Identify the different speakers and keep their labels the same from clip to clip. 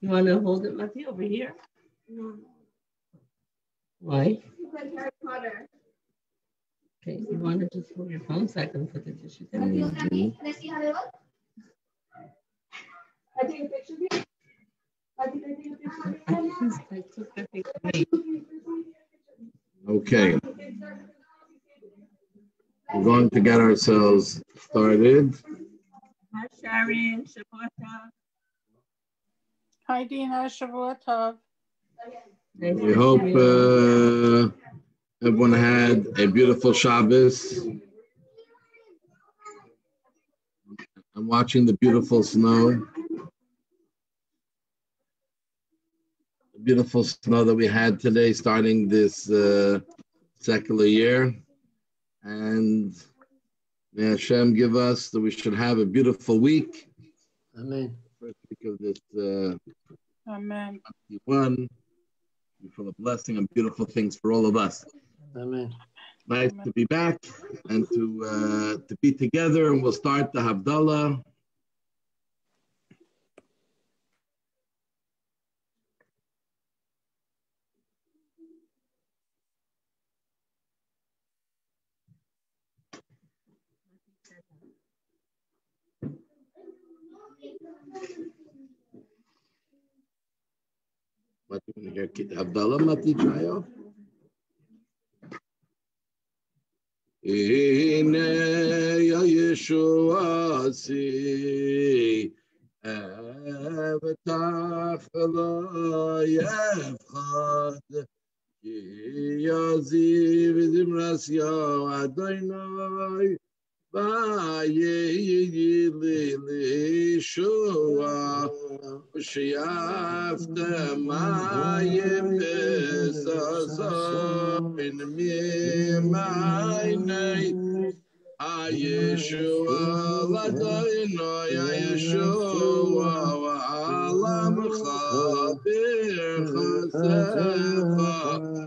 Speaker 1: You want to hold it, Mati, over here?
Speaker 2: No.
Speaker 1: Why?
Speaker 2: It's like Harry Potter.
Speaker 1: Okay, you want to just hold your phone so I can put the tissue
Speaker 2: Can I
Speaker 1: down.
Speaker 2: feel? Can I see how they look? I take a picture of you. I think I take a picture of you.
Speaker 1: I took that thing.
Speaker 3: Okay, we're going to get ourselves started.
Speaker 1: Hi, Sharon. Shabbat Tov.
Speaker 4: Hi, Dina. Shavua Tov.
Speaker 3: We hope uh, everyone had a beautiful Shabbos. I'm watching the beautiful snow. The beautiful snow that we had today, starting this uh, secular year. And may Hashem give us that we should have a beautiful week.
Speaker 5: Amen.
Speaker 3: First week of this uh,
Speaker 4: Amen.
Speaker 3: one. Be full of blessing and beautiful things for all of us.
Speaker 5: Amen.
Speaker 3: Nice to be back and to uh, to be together, and we'll start the Havdalah. What do you want to hear? Havdalah Mati Chayo? Ine ya Yeshua si Evtaf lo yefchad Yaziv zimras yo Adonai ויהי לישוע 예예 מים 시아프테 마임 הישוע 인미 마이네 아이슈와 와돌 노야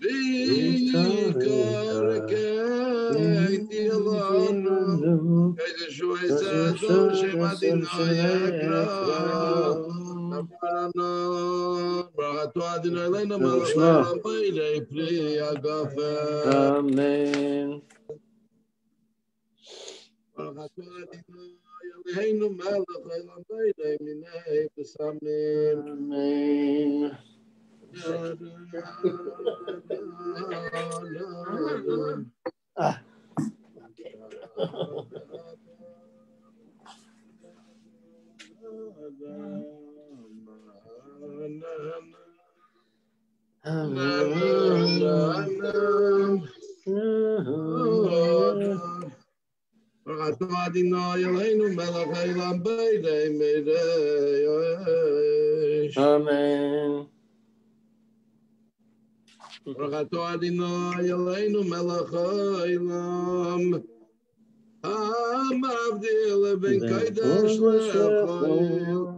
Speaker 3: V'Yikar Keiti Alanu Yeshua Zedom Shemadina Yakra Nafarana Brachatu Adina Elena Malachim Bailei
Speaker 5: Amen.
Speaker 3: Eloheinu Melech Bailei Minei B'Samim
Speaker 5: Amen. Ah.
Speaker 3: ואת נועדי נועי אלינו מלך אילם בידי מידי אש. אמן. ברכתו אדינוי אלינו מלך העולם המבדיל בין קידש
Speaker 5: לחיים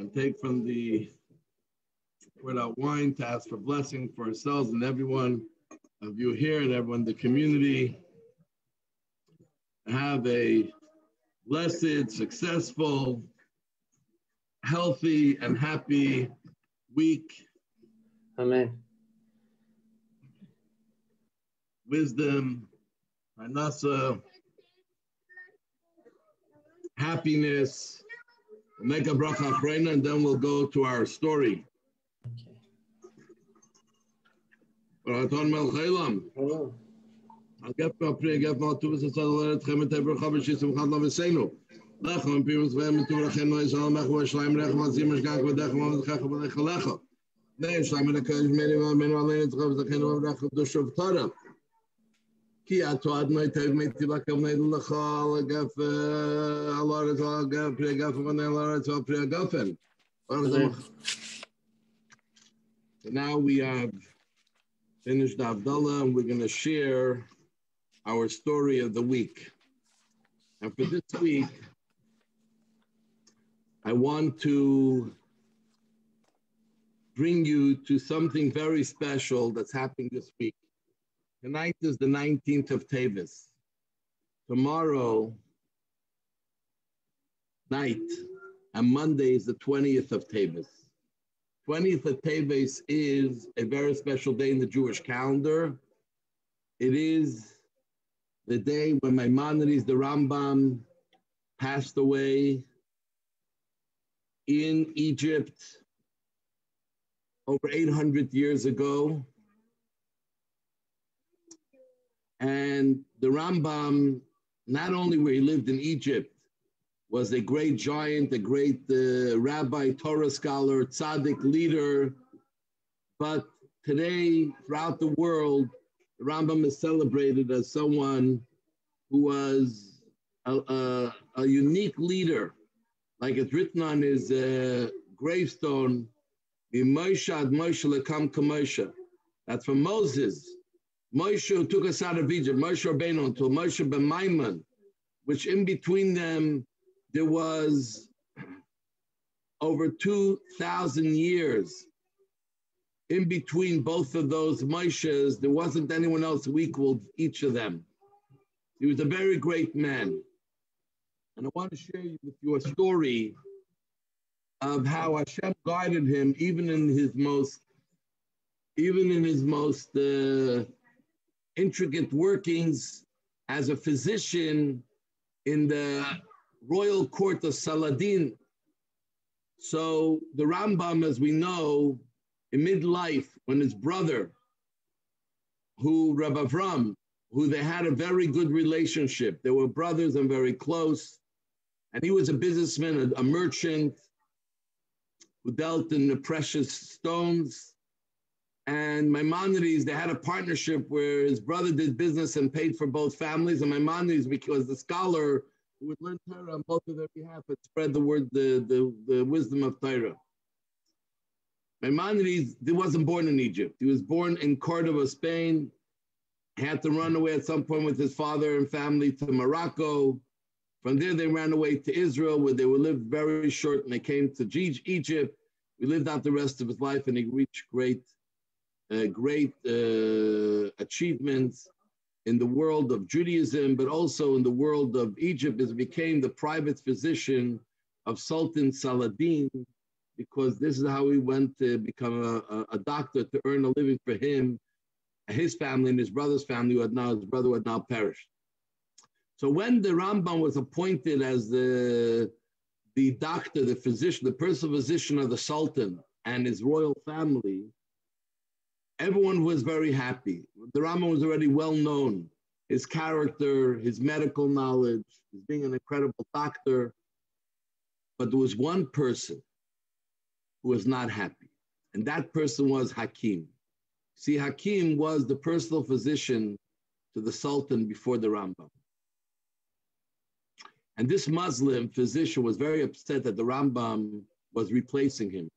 Speaker 3: and take from the poured out wine to ask for blessing for ourselves and everyone of you here and everyone in the community. Have a blessed, successful, healthy, and happy week.
Speaker 5: Amen.
Speaker 3: Wisdom, Anasa, happiness. Make a bracha achrona, and then we'll go to our story.
Speaker 5: Okay.
Speaker 3: Baraton Mel Chaylam.
Speaker 5: Hello.
Speaker 3: I'll get my prayer, get my two is a let him to ever come she's some kind of a seno. Lach on people when to rech no is all mach was slime rech was immer gang with dag man gach with lech lech. Nee, slime de kan meer maar men alleen het gaan ze geen over dag dus op tara. Gaf Allah het al gaf prayer gaf van Allah het al prayer gafen. Now we have finished Havdalah and we're going to share our story of the week. And for this week, I want to bring you to something very special that's happening this week. Tonight is the 19th of Teves. Tomorrow night and Monday is the 20th of Teves. 20th of Teves is a very special day in the Jewish calendar. It is the day when Maimonides, the Rambam, passed away in Egypt over 800 years ago. And the Rambam, not only where he lived in Egypt, was a great giant, a great uh, rabbi, Torah scholar, tzaddik leader. But today, throughout the world, the Rambam is celebrated as someone who was a, a, a unique leader. Like it's written on his uh, gravestone, Moshe ad Moshe lekam. That's from Moses. Moshe took us out of Egypt, Moshe Rabbeinu until Moshe ben Maimon, which in between them there was over 2,000 years in between both of those Moshes. There wasn't anyone else who equaled each of them. He was a very great man. And I want to share with you a story of how Hashem guided him, even in his most, even in his most uh, intricate workings as a physician in the royal court of Saladin. So the Rambam, as we know, in midlife, when his brother, who Rabbi Avram, who they had a very good relationship, they were brothers and very close, and he was a businessman, a, a merchant who dealt in the precious stones. And Maimonides, they had a partnership where his brother did business and paid for both families. And Maimonides, because the scholar who would learn Torah on both of their behalf and spread the word, the, the, the wisdom of Torah. Maimonides he wasn't born in Egypt. He was born in Cordoba, Spain. He had to run away at some point with his father and family to Morocco. From there, they ran away to Israel, where they would live very short, and they came to Egypt. He lived out the rest of his life, and he reached great, uh, great uh, achievements in the world of Judaism, but also in the world of Egypt, as became the private physician of Sultan Saladin, because this is how he went to become a, a, doctor to earn a living for him, his family, and his brother's family, who had now his brother had now perished. So when the Rambam was appointed as the the doctor, the physician, the personal physician of the Sultan and his royal family, everyone was very happy. The Rambam was already well known, his character, his medical knowledge, his being an incredible doctor. But there was one person who was not happy, and that person was Hakim. See, Hakim was the personal physician to the Sultan before the Rambam. And this Muslim physician was very upset that the Rambam was replacing him.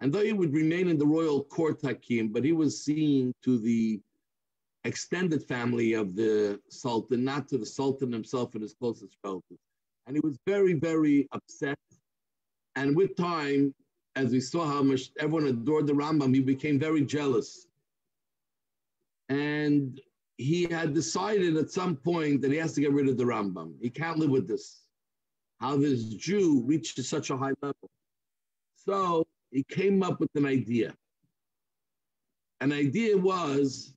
Speaker 3: And though he would remain in the royal court Hakim, but he was seen to the extended family of the Sultan, not to the Sultan himself and his closest relatives. And he was very, very upset. And with time, as we saw how much everyone adored the Rambam, he became very jealous. And he had decided at some point that he has to get rid of the Rambam. He can't live with this. How this Jew reached such a high level. So he came up with an idea. An idea was,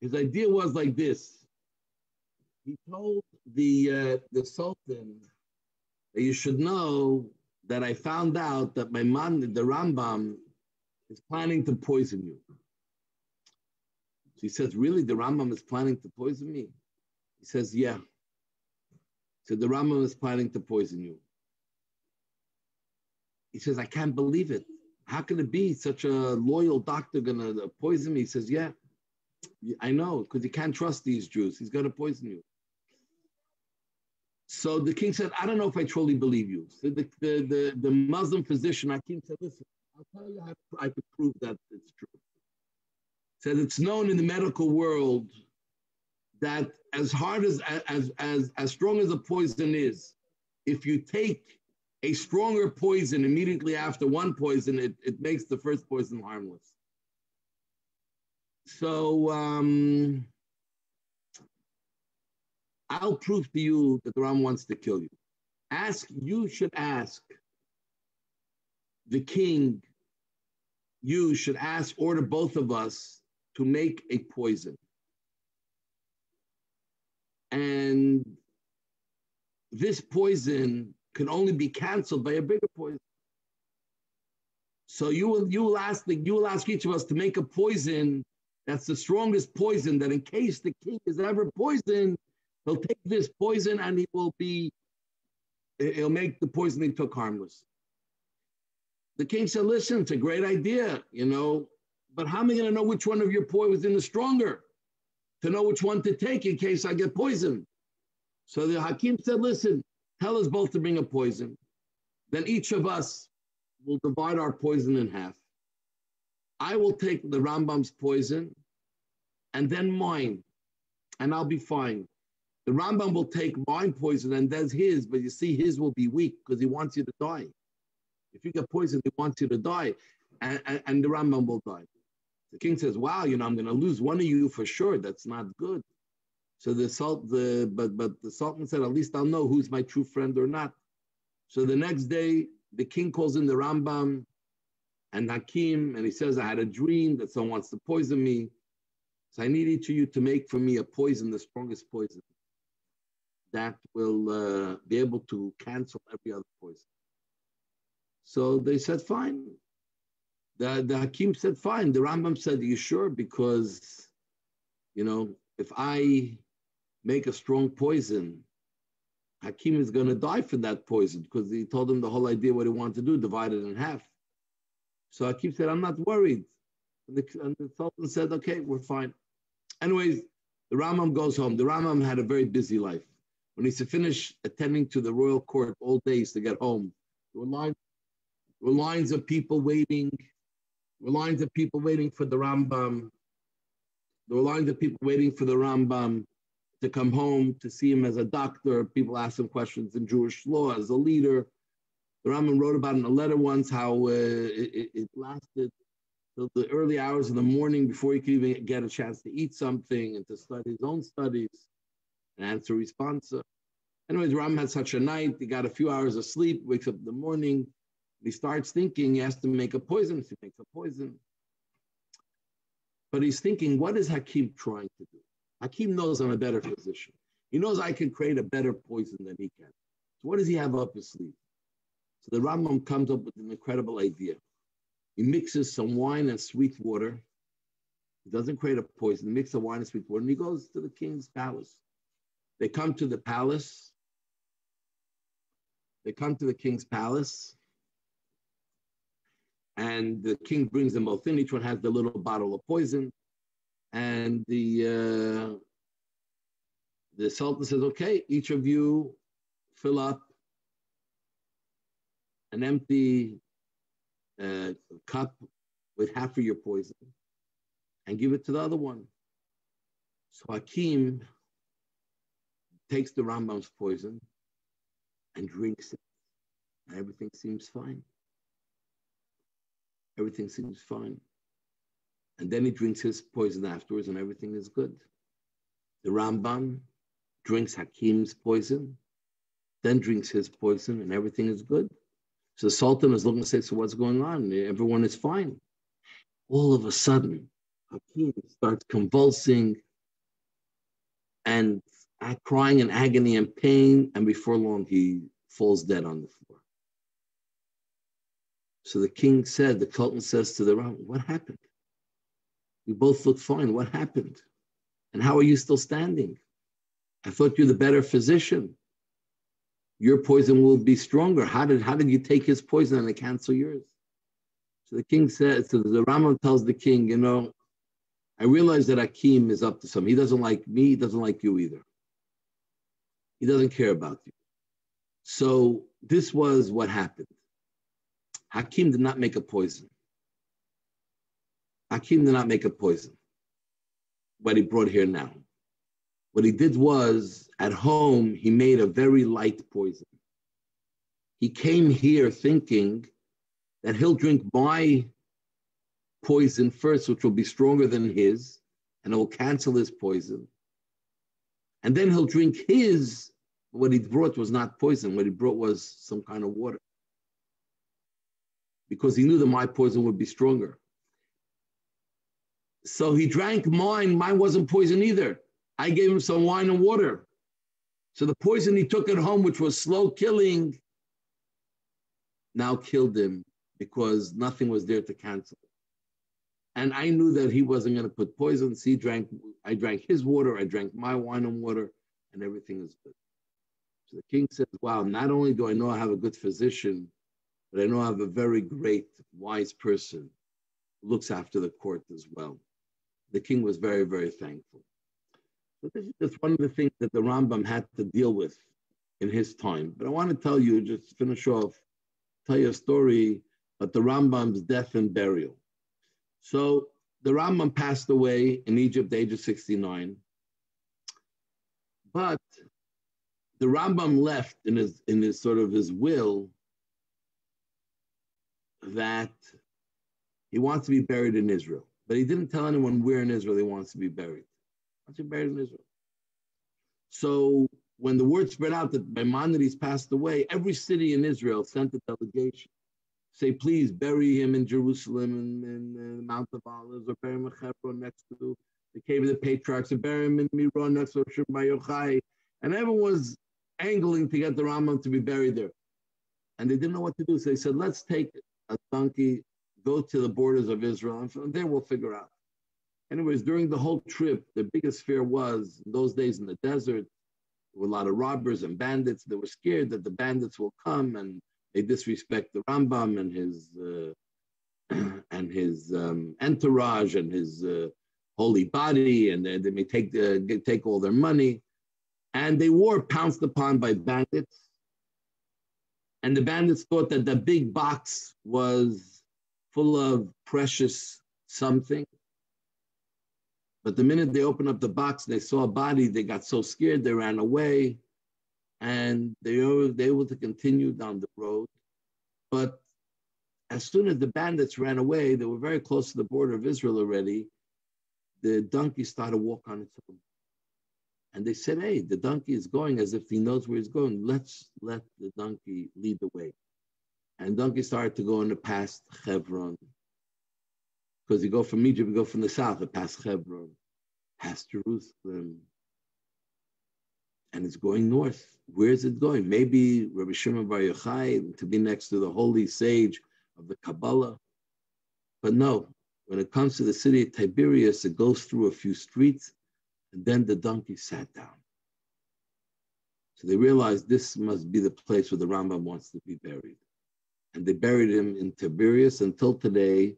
Speaker 3: his idea was like this. he told the uh, the Sultan that you should know that I found out that my man, the Rambam, is planning to poison you. So he says, Really, the Rambam is planning to poison me? He says, Yeah. So the Rambam is planning to poison you. He says, I can't believe it. How can it be such a loyal doctor gonna poison me? He says, Yeah, I know, because you can't trust these Jews. He's gonna poison you. So the king said, I don't know if I truly believe you. So the, the, the, the Muslim physician, Hakim said, listen, I'll tell you how I could prove that it's true. Said it's known in the medical world that as hard as, as, as, as strong as a poison is, if you take a stronger poison immediately after one poison, it, it makes the first poison harmless. So um, I'll prove to you that the Ram wants to kill you. Ask, you should ask the king, you should ask, order both of us to make a poison. And this poison can only be canceled by a bigger poison. So you will you will ask the, you will ask each of us to make a poison that's the strongest poison that in case the king is ever poisoned, he'll take this poison and he will be he'll make the poison he took harmless. The king said, listen, it's a great idea, you know, but how am I going to know which one of your poison is stronger? To know which one to take in case I get poisoned. So the Hakim said, listen, tell us both to bring a poison. Then each of us will divide our poison in half. I will take the Rambam's poison and then mine, and I'll be fine. The Rambam will take mine poison and that's his, but you see, his will be weak because he wants you to die. If you get poisoned, he wants you to die, and, and, and the Rambam will die. The king says, "Wow, you know, I'm going to lose one of you for sure. That's not good." So the salt, the but but the sultan said, "At least I'll know who's my true friend or not." So the next day, the king calls in the Rambam and Hakim, and he says, "I had a dream that someone wants to poison me, so I need each of you to make for me a poison, the strongest poison." that will uh, be able to cancel every other poison. So they said, fine. The, the Hakim said, fine. The Rambam said, you sure? Because, you know, if I make a strong poison, Hakim is going to die for that poison because he told him the whole idea what he wanted to do, divide it in half. So Hakim said, I'm not worried. And the, and the Sultan said, okay, we're fine. Anyways, the Rambam goes home. The Rambam had a very busy life. When he finish attending to the royal court all days to get home, there were lines, there were lines of people waiting. There were lines of people waiting for the Rambam. There were lines of people waiting for the Rambam to come home to see him as a doctor. People asked him questions in Jewish law as a leader. The Rambam wrote about in a letter once how uh, it, it, lasted till the early hours of the morning before he could even get a chance to eat something and to study his own studies and answer response. Anyways, Ram had such a night. He got a few hours of sleep, wakes up in the morning. He starts thinking he has to make a poison. So he makes a poison. But he's thinking, what is Hakim trying to do? Hakim knows I'm a better physician. He knows I can create a better poison than he can. So what does he have up his sleeve? So the Rambam comes up with an incredible idea. He mixes some wine and sweet water. He doesn't create a poison. He mixes the wine and sweet water, and he goes to the king's palace. They come to the palace. They come to the king's palace. And the king brings them both in. Each one has the little bottle of poison. And the uh, the sultan says, okay, each of you fill up an empty uh, cup with half of your poison and give it to the other one. So Hakim takes the Rambam's poison and drinks it. And everything seems fine. Everything seems fine. And then he drinks his poison afterwards and everything is good. The Rambam drinks Hakim's poison, then drinks his poison and everything is good. So the Sultan is looking to say, so what's going on? Everyone is fine. All of a sudden, Hakim starts convulsing and crying in agony and pain, and before long he falls dead on the floor. So the king said, the Sultan says to the Ram, What happened? You both look fine. What happened? And how are you still standing? I thought you're the better physician. Your poison will be stronger. How did how did you take his poison and cancel yours? So the king says, so the Rambam tells the king, you know, I realize that Hakim is up to something. He doesn't like me, he doesn't like you either. He doesn't care about you. So this was what happened. Hakim did not make a poison. Hakim did not make a poison. What he brought here now. What he did was, at home, he made a very light poison. He came here thinking that he'll drink my poison first, which will be stronger than his, and it will cancel his poison. And then he'll drink his. What he brought was not poison. What he brought was some kind of water. Because he knew that my poison would be stronger. So he drank mine. Mine wasn't poison either. I gave him some wine and water. So the poison he took at home, which was slow killing, now killed him because nothing was there to cancel. And I knew that he wasn't going to put poison. So he drank, I drank his water, I drank my wine and water, and everything is good. So the king says, Wow, not only do I know I have a good physician, but I know I have a very great, wise person who looks after the court as well. The king was very, very thankful. So this is just one of the things that the Rambam had to deal with in his time. But I want to tell you, just finish off, tell you a story about the Rambam's death and burial. So the Rambam passed away in Egypt the age of 69. But the Rambam left in his in his sort of his will that he wants to be buried in Israel. But he didn't tell anyone where in Israel he wants to be buried. Wants to be buried in Israel. So when the word spread out that Maimonides passed away, every city in Israel sent a delegation. Say, please bury him in Jerusalem in, in, in Mount of Olives, or bury him in Hebron next to the cave of the patriarchs, or bury him in Miron next to Shema Yochai. And everyone was angling to get the Rambam to be buried there. And they didn't know what to do. So they said, let's take a donkey, go to the borders of Israel, and from there we'll figure out. Anyways, during the whole trip, the biggest fear was those days in the desert, there were a lot of robbers and bandits. They were scared that the bandits will come and they disrespect the Rambam and his uh, and his um, entourage and his uh, holy body, and they, they may take the, take all their money. And they were pounced upon by bandits. And the bandits thought that the big box was full of precious something. But the minute they opened up the box they saw a body, they got so scared they ran away and they were able to continue down the road. But as soon as the bandits ran away, they were very close to the border of Israel already. The donkey started to walk on its own. And they said, Hey, the donkey is going as if he knows where he's going. Let's let the donkey lead the way. And donkey started to go in the past Hebron. Because you go from Egypt, you go from the south, past Hebron, past Jerusalem, and it's going north. Where is it going? Maybe Rabbi Shimon Bar Yochai to be next to the holy sage of the Kabbalah. But no, when it comes to the city of Tiberias, it goes through a few streets, and then the donkey sat down. So they realized this must be the place where the Rambam wants to be buried. And they buried him in Tiberias until today.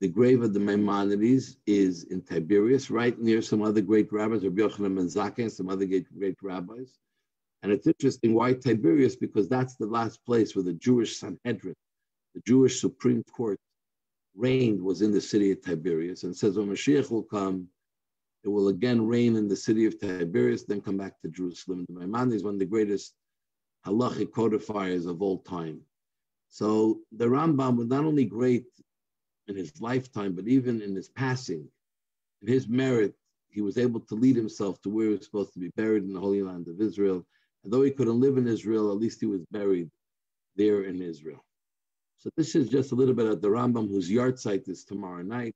Speaker 3: The grave of the Maimonides is in Tiberias, right near some other great rabbis, Rabbi Yochanan ben Zakkai and some other great, great rabbis. And it's interesting why Tiberias, because that's the last place where the Jewish Sanhedrin, the Jewish Supreme Court, reigned was in the city of Tiberias. And says when Mashiach will come, it will again reign in the city of Tiberias, then come back to Jerusalem. The Maimonides one of the greatest halachic codifiers of all time. So the Rambam was not only great in his lifetime, but even in his passing, in his merit, he was able to lead himself to where he was supposed to be buried in the Holy Land of Israel. And though he couldn't live in Israel, at least he was buried there in Israel. So this is just a little bit of the Rambam, whose yahrzeit is tomorrow night,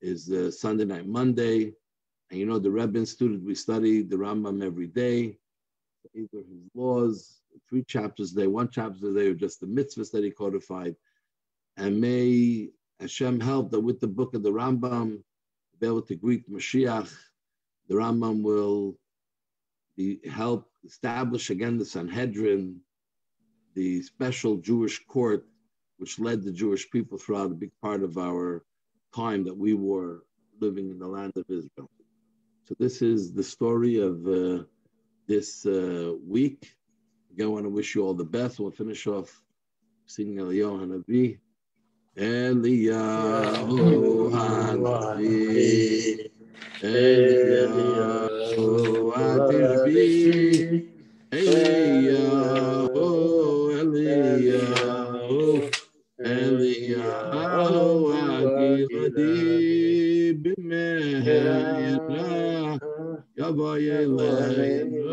Speaker 3: is uh, Sunday night, Monday. And you know, the Rebbe instituted, we study the Rambam every day, either his laws, three chapters a day, one chapter a day, or just the mitzvahs that he codified. And may Hashem help that with the book of the Rambam, be able to greet Mashiach, the Rambam will be help establish again the Sanhedrin, the special Jewish court which led the Jewish people throughout a big part of our time that we were living in the land of Israel. So this is the story of uh, this uh, week. Again, I want to wish you all the best. We'll finish off singing Eliyahu Hanavi. Eliyahu Hanavi. Eliyahu Hanavi. Eliyahu, Eliyahu. Eliyahu Agiladi b'mehera Yavo Yeleinu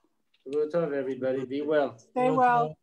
Speaker 5: Tov, everybody. Be well.
Speaker 4: Stay well.